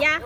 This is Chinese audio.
呀。